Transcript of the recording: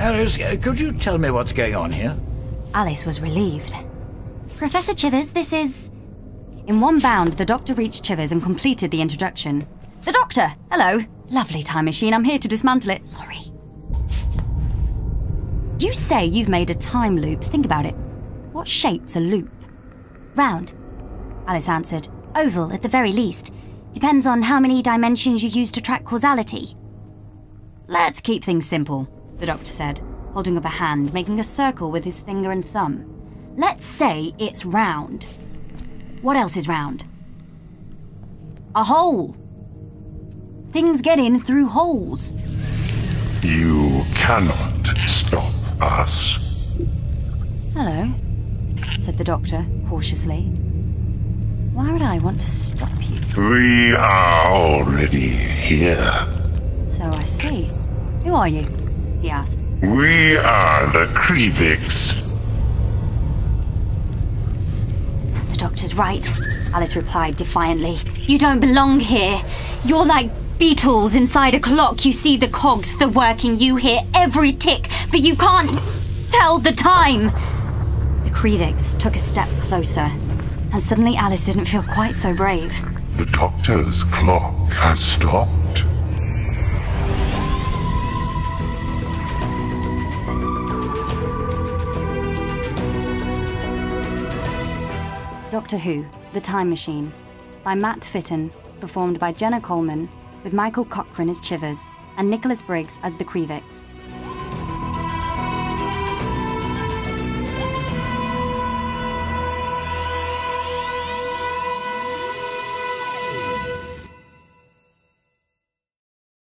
Alice, uh, could you tell me what's going on here? Alice was relieved. Professor Chivers, this is. In one bound, the doctor reached Chivers and completed the introduction. The doctor! Hello! Lovely time machine, I'm here to dismantle it. Sorry. You say you've made a time loop. Think about it. What shape's a loop? Round. Alice answered. Oval, at the very least. Depends on how many dimensions you use to track causality. Let's keep things simple, the doctor said, holding up a hand, making a circle with his finger and thumb. Let's say it's round. What else is round? A hole. Things get in through holes. You cannot stop us. Hello, said the doctor cautiously. Why would I want to stop you? We are already here. So I see. Who are you? He asked. We are the Creevix. The doctor's right, Alice replied defiantly. You don't belong here. You're like beetles inside a clock. You see the cogs, the working, you hear every tick, but you can't tell the time. The Creevix took a step closer, and suddenly Alice didn't feel quite so brave. The doctor's clock has stopped. Doctor Who, The Time Machine, by Matt Fitton, performed by Jenna Coleman, with Michael Cochrane as Chivers and Nicholas Briggs as the Creevix.